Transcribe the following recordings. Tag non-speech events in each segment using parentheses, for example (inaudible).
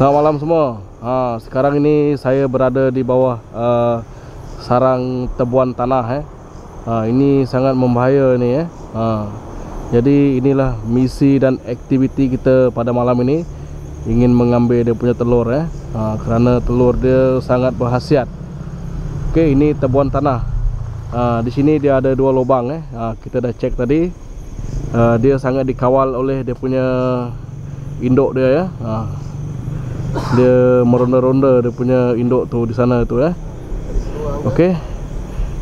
Selamat malam semua. Ha, sekarang ini saya berada di bawah uh, sarang tebuan tanah eh. Ha, ini sangat membahaya ni eh. Ha, jadi inilah misi dan aktiviti kita pada malam ini ingin mengambil dia punya telur eh. Ha, kerana telur dia sangat berhasiat. Okey, ini tebuan tanah. Ha, di sini dia ada dua lubang eh. Ha, kita dah cek tadi. Uh, dia sangat dikawal oleh dia punya induk dia ya. Ha, dia meronda-ronda dia punya induk tu di sana tu ya. Okey.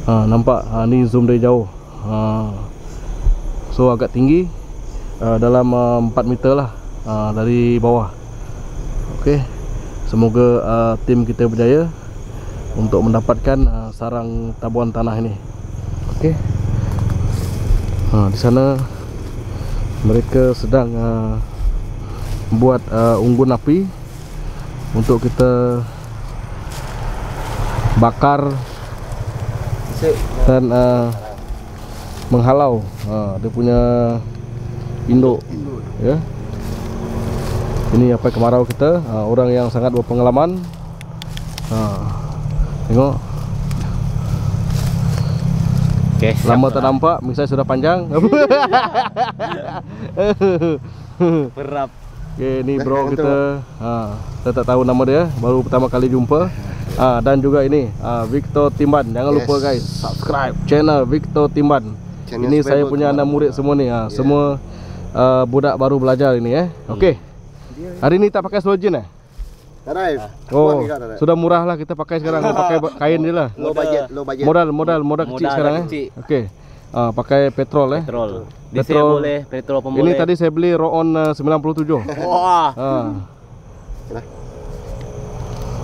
Ha nampak ha, ni zoom dari jauh. Ha. So agak tinggi uh, dalam uh, 4 meter lah uh, dari bawah. Okey. Semoga uh, tim kita berjaya untuk mendapatkan uh, sarang tabuan tanah ini. Okey. Ha di sana mereka sedang uh, buat uh, unggun api untuk kita bakar dan uh, menghalau. Uh, dia punya induk ya. Ini apa kemarau kita? Uh, orang yang sangat berpengalaman. Uh, tengok. Okay, lama tak nampak misai sudah panjang. (laughs) (laughs) Perap. Okay, ni bro kita. Ha, saya tak tahu nama dia, baru pertama kali jumpa. Ha, dan juga ini ha, Victor Timban. Jangan yes. lupa guys, subscribe channel Victor Timban. Channel ini saya punya anak murid semua ni. Ha, yeah. Semua uh, budak baru belajar ini eh. Okey. Hari ni tak pakai slogin eh? Tarif. Oh, sudah murah lah kita pakai sekarang. Kita (laughs) pakai kain je lah. low budget, low budget. Modal, modal, modal kecil Modal sekarang kecil. eh. Okey. Ah, pakai petrol eh. Petrol. Petrol. boleh, petrol pun Ini boleh. tadi saya beli Roon uh, 97. Wah. Ha. Yalah.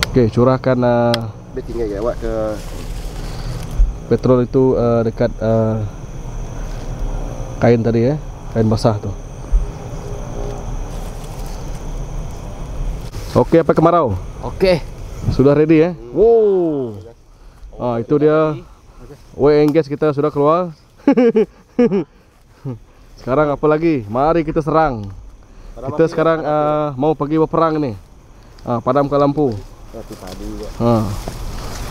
Okey, curahkan uh, Dia tinggal awak ke petrol itu uh, dekat uh, kain tadi eh, kain basah tu. Okey, apa kemarau? Okey. Sudah ready eh? Wow. Ah, itu dia. Oil and gas kita sudah keluar. (laughs) sekarang apa lagi? Mari kita serang. Kita sekarang uh, mau pergi berperang ni. Ah, padamkan lampu. Padi juga. Ha.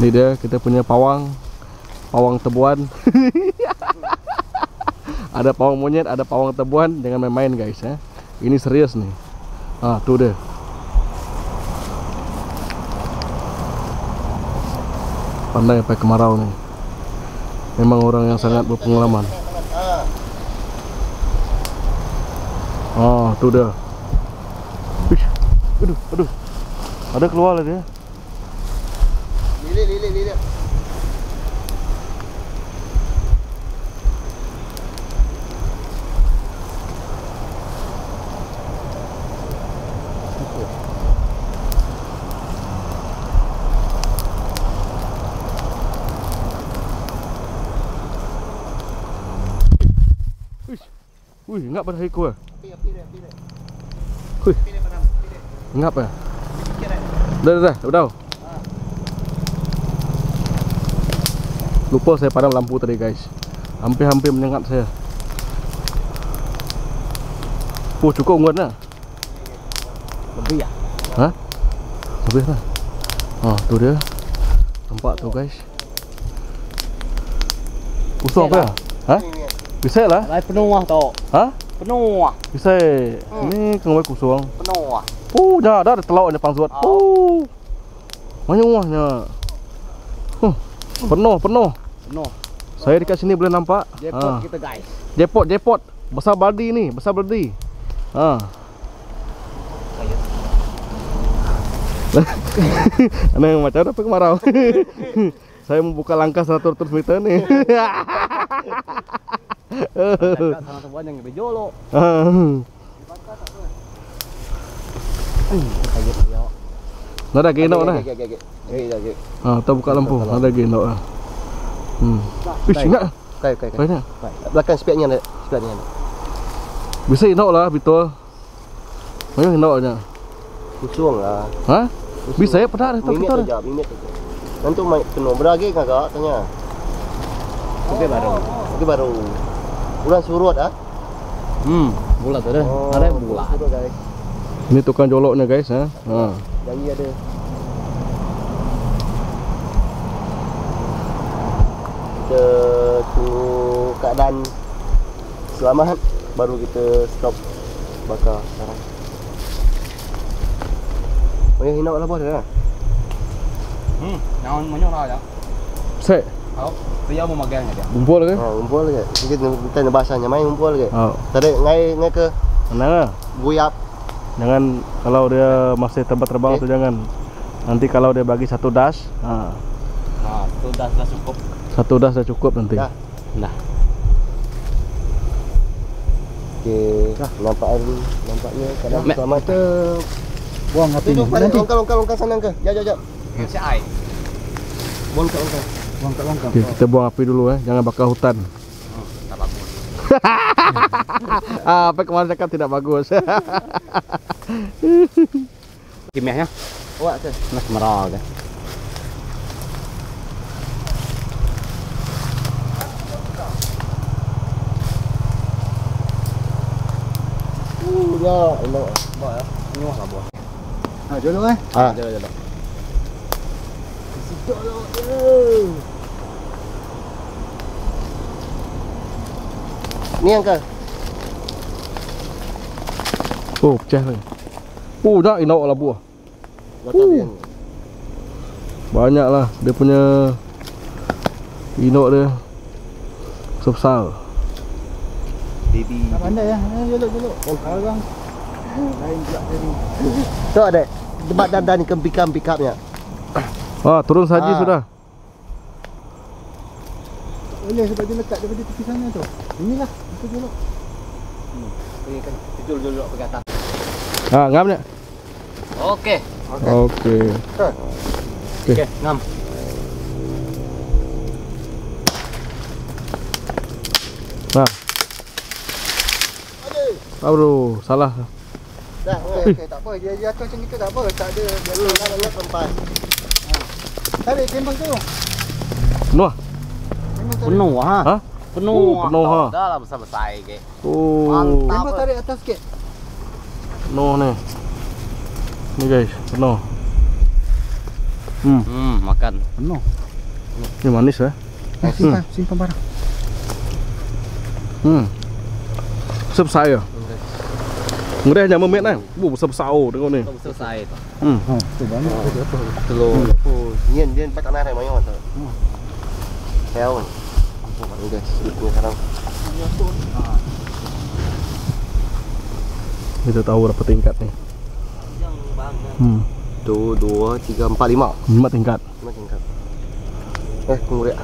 Ni dia kita punya pawang. Pawang tebuan. (laughs) ada pawang monyet, ada pawang tebuan, jangan main-main guys eh. Ini serius ni. Ha, tu dia. Pandai pakai kemarau ni. Memang orang yang sangat berpengalaman. Oh, tu dia. Ish. Aduh, aduh. Ada keluar lah dia. Lilit, lilit, lilit. Wih, ngap pada haiku ah. Api, api dia, api dia. Hui. Api dia padam, api dia. Ngap ah. Dah. Dah dah dah, dah. Lupa saya padam lampu tadi guys. Hampir-hampir menyengat saya. Oh, cukup unggun lah. Lebih ya? Ha? Habis lah. Ha, tu dia. Nampak tu guys. Usung apa ya? Ha? Bisa lah. Lai penuh ah tau. Ha? Penuh ah. Bisa. Ni kena buat kusung. Penuh ah. Oh, dah dah ada telur ni pangsuat. Oh. Banyak uahnya. Huh. Penuh, penuh. Penuh. Saya dekat sini boleh nampak. Jackpot Ha. kita guys. Jackpot, jackpot. Besar baldi ni, besar baldi. Ha. (laughs) Ana macam apa kemarau. (laughs) Saya membuka langkah 100 meter ni. (laughs) Dekat sana tu banyak yang dia. Nak dah gendok dah. Ha, kita buka lampu. Ada gendok ah. Hmm. Ish, ingat. Okey, okey, okey. Banyak. Belakang speednya ada. Speednya ada. Bisa indok lah betul. Mana indoknya? Kusung lah. Ha? Bisa ya pedas tu kita. tu je, minit tu je. Nanti mai penuh beragi kagak tanya. Okey baru. Okey baru. Bulan surut ah. Hmm, bulat tu dah. Ada yang bulat. Surut guys. Ini tukang joloknya guys ha. Ha. Ni ada. Kita tunggu keadaan selamat baru kita stop bakar sekarang. Oh ya, lah bos dah. Hmm, naon mo nyo ra ya. Set. Ria mo magang dia. Bumpul ke? Ha, umpul lagi. Sikit kita nak basahnya main umpul lagi. Ha. Tadi ngai ngai ke lah. buyap. Jangan kalau dia masih terbang-terbang Okey. tu jangan. Nanti kalau dia bagi satu dash, ha. Ha, tu dah dah cukup. Satu dash dah cukup nanti. Dah. Dah. Okey, nampak ni, nampaknya keadaan Mek. selamat. Kita buang api ni. Nanti longkang longkang longkang sana ke? Jap jap jap. Si ai. Longkang longkang. buang kat longkang. Okey, kita buang api dulu eh. Jangan bakar hutan. Tak bagus. (laughs) ah, apa kemarin cakap tidak bagus. Kimiah ya. Awak ke? Mas merah ke. Ya, elok. Ba ya. Ini mah sabah. Ha, jolok eh. Ha. Ada ada. Sedap lah. ya. Ni angka. oh, pecah lagi. Oh, dah inok lah buah. Uh. dia. Banyak lah dia punya inok dia. Sebesar. Baby. Tak pandai ya. Ha, jolok jolok. Oh, sekarang lain pula tadi. Tu ada. Debat dandan ni kembikam pikapnya. Ah, turun saji Ah. sudah. Boleh sebab dia lekat daripada tepi sana tu. Inilah, itu jolok. Ini kan jul dulu pergi atas. Ah, ngam ni. Okey. Okey. Okey, ngam. Nah. Aduh, salah. Dah, Okey, okey, tak apa. Dia jatuh macam itu tak apa. Tak ada. Dia Dulu lah nak tempat. tarik tembak tu. Tarik. Penuh ha. Ha? Penuh. Oh, penuh, ha. Dah lah besar besar ke. Oh, Mantap. Tembak tarik atas sikit. penuh ni. Ni guys, penuh. Hmm, Hmm, makan. Penuh. ni manis eh. Eh, simpan, simpan barang. Hmm. Sebesar ya. Ngurih jangan memet kan. Bu besar-besar oh tengok ni. Belum selesai tu. Hmm. Ha, tu banyak tu apa. Telur. Oh, nyen nyen pat tanah rai mayo tu. Heo. Ini guys, ini sekarang. Kita tahu berapa tingkat ni. Hmm. Tu, dua, tiga, empat, lima. Lima tingkat. Lima tingkat. Eh, tunggu dia.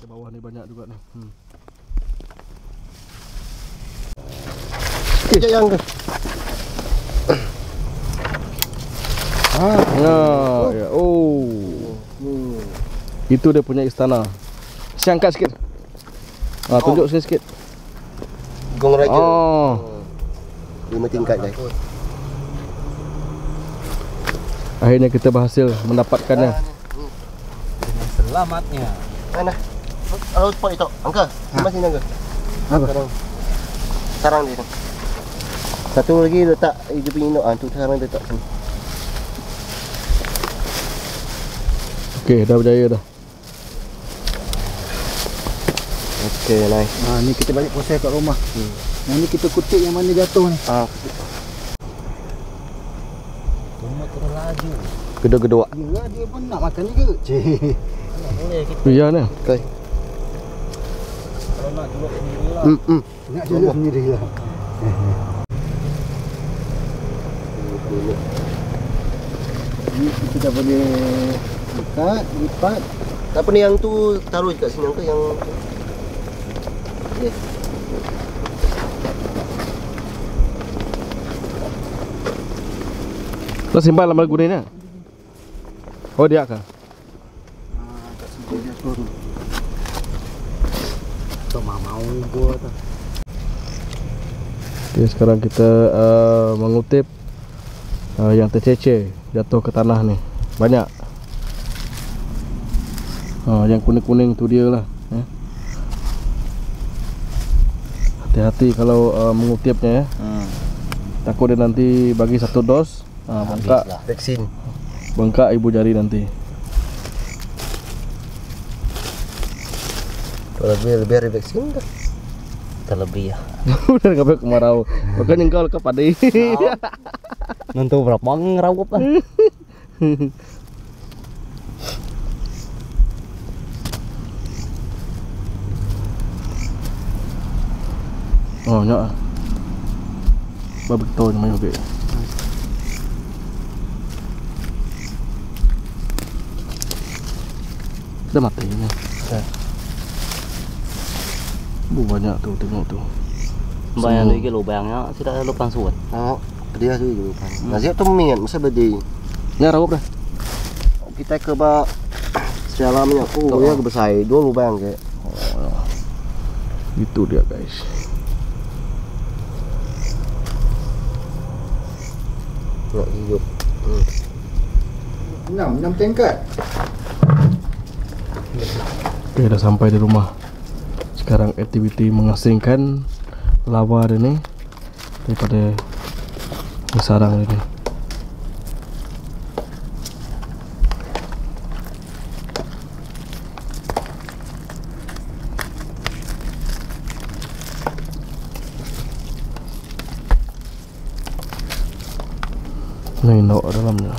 Di bawah ni banyak juga ni. Hmm. Sekejap yang ke? Ya, ya. Oh. Itu dia punya istana. Si angkat sikit. Ah, tunjuk sini sikit. Gong Raja. Oh. Lima tingkat guys. Akhirnya kita berhasil mendapatkannya. Selamatnya. Mana? Kalau spot itu, angka. Simpan sini angka. Apa? Sarang. Sarang dia tu. Satu lagi letak dia punya induk. Ah, tu sarang dia letak sini. Okey, dah berjaya dah. Okey, nice. Ha, ni kita balik proses kat rumah. Hmm. Yang ni kita kutip yang mana jatuh ni. Ah, Tunggu terus laju. kedua-kedua. Ya, dia pun nak makan juga. Cik. Boleh kita Ya ni. Okey. kalau nak juluk sendiri lah. Hmm, hmm. Nak jalan sendiri (laughs) Ni kita dah boleh ikat, lipat. Apa ni yang tu taruh kat sini angka yang Dah simpan lama guna ni. Oh dia ke? Dia turun. Tak mau mau gua tu. Okey, sekarang kita uh, mengutip uh, yang tercecer jatuh ke tanah ni. Banyak. ha, Yang kuning-kuning tu dia lah eh. Hati-hati kalau uh, mengutipnya ya Ha. Takut dia nanti bagi satu dos ha, Bengkak Habislah. Vaksin. Bengkak ibu jari nanti Kalau lebih lebih dari vaksin dah. Terlebih ya. Udah kabel kemarau Makanya engkau lekat padi Nanti berapa ngerawap lah. Oh nyak ah. Bapak tahu namanya okey. Dah mati ni. Dah. Bu banyak tu tengok tu. Bayang Semua. lagi lubangnya sudah lubang suat. Oh, dia tu dulu kan. Nasi tu mian masa bedi. Ya rawap dah. Kita ke ba Selalamnya aku Oh. ya ke besai dua lubang ke. Itu dia guys. Nak hidup. Enam, enam tingkat. Okey dah sampai di rumah. Sekarang aktiviti mengasingkan lava dia ni daripada sarang dia ni. Ni nak dalamnya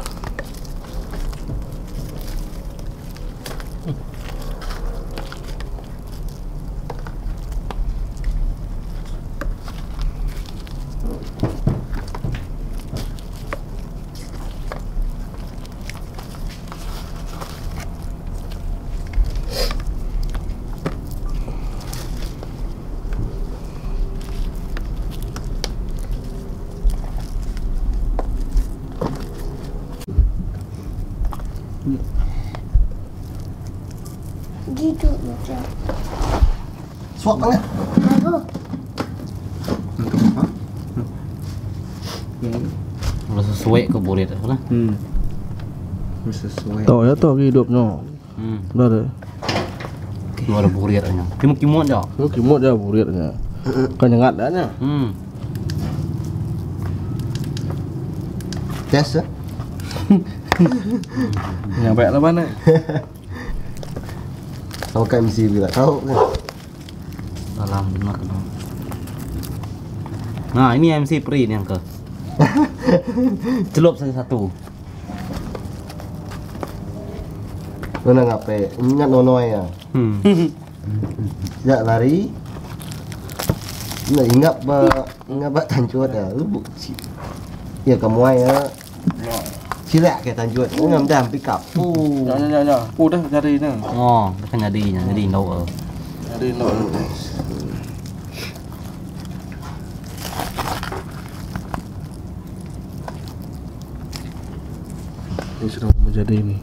aja. Suap. Baru. Untuk apa? Udah sesuai ke burit lah. Hmm. Sesuai. Tahu ya tahu hidupnya. Hmm. Dah ada. Lu ada buritnya. Kimut-kimut je. Lu kimut je buritnya. Kan nyengat dah nya. Hmm. Tes ya. Nyampe lah mana? Tahu kan mesti bila tahu kan. Dalam benar kena. Nah, ini MC Pri ni yang ke. (laughs) Celup saja satu. Mana ngape? Ingat nonoi ya. Hmm. (laughs) Sejak lari. Nak ingat ba ingat ba tanjuat ya. Lu bu. si- Ya kamu ya. Silak ke tanjuat. Ngam dah pick up. Oh. Ya ya ya. Udah cari ni. Oh, dia kan jadinya, jadi no. Cari nak guys. Ini sudah menjadi ini.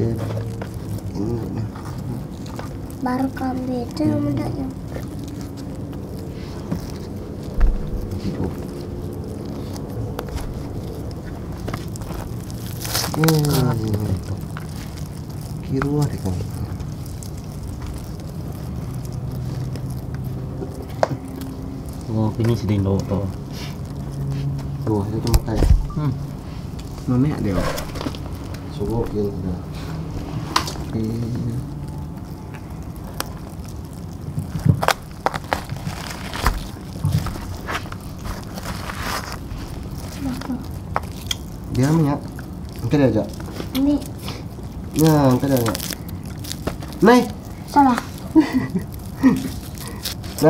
Ini Baru kami itu yang muda yang hidup. Hmm. Kira ada kan. Oh, ini sedih no to. Tuh, itu cuma kayak Hmm. Nonek dia. subuh yang sudah. Dia minyak. Engkau dia aja. ini Ya, engkau dia. Nai, salah. (laughs)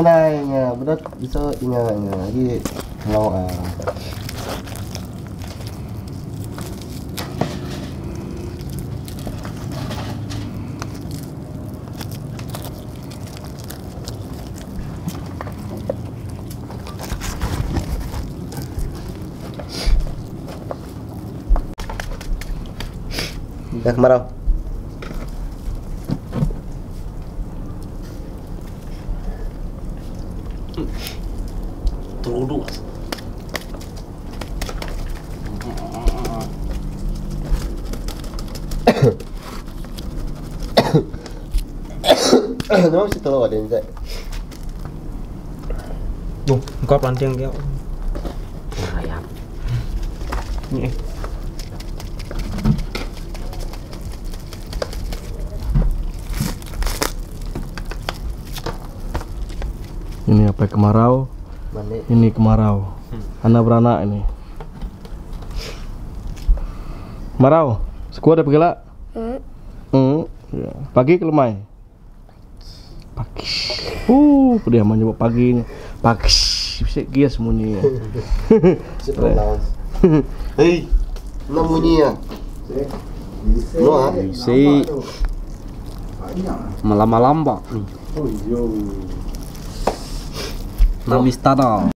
nai, ya, berat bisa ingat ingat lagi kalau ah. Dah kemarau. Nama mesti telur ada ni tak? Tuh, kau planting dia. Ayam. Ni. eh. Ini apa kemarau? Mana? Ini kemarau. Anak beranak ini. Kemarau. Sekuat ada pergi lah. Hmm. Hmm. Ya. Pagi ke lemai? Pagi. Uh, dia menyebut pagi ni. Pagi. Bisa gia semua ni. Siapa lawan? (laughs) Hei, nak bunyi ya? No ah. Si malam-malam pak. Nabis tanah.